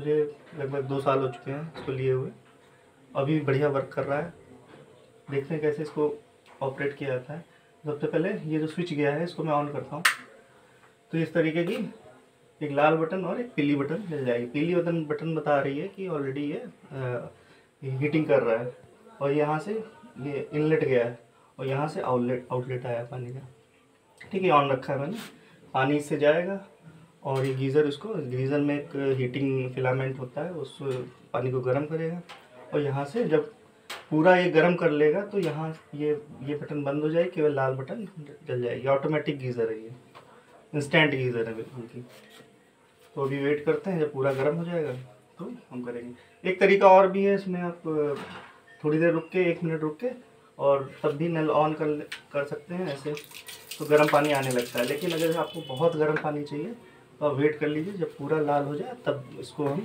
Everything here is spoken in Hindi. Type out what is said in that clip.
मुझे लगभग दो साल हो चुके हैं इसको लिए हुए। अभी बढ़िया वर्क कर रहा है। देखते हैं कैसे इसको ऑपरेट किया जाता है। सबसे पहले ये जो स्विच गया है इसको मैं ऑन करता हूँ। तो इस तरीके की एक लाल बटन और एक पीली बटन मिल जाएगी। पीली बटन बटन बता रही है कि ऑलरेडी ये, हीटिंग कर रहा है। और यहाँ से ये इनलेट गया है और यहाँ से आउटलेट आउटलेट आया पानी का। ठीक है ऑन रखा है मैंने। पानी इससे जाएगा। और ये गीज़र इसको गीज़र में एक हीटिंग फिलामेंट होता है, उस पानी को गर्म करेगा और यहाँ से जब पूरा ये गर्म कर लेगा तो यहाँ ये ये बटन बंद हो जाएगी, केवल लाल बटन जल जाएगी। ऑटोमेटिक गीज़र है ये। इंस्टेंट गीज़र है बिल्कुल की। तो अभी वेट करते हैं, जब पूरा गर्म हो जाएगा तो हम करेंगे। एक तरीका और भी है इसमें आप, थोड़ी देर रुक के, एक मिनट रुक के, और तब भी नल ऑन कर कर सकते हैं ऐसे। तो गर्म पानी आने लगता है। लेकिन अगर आपको बहुत गर्म पानी चाहिए आप वेट कर लीजिए जब पूरा लाल हो जाए तब इसको हम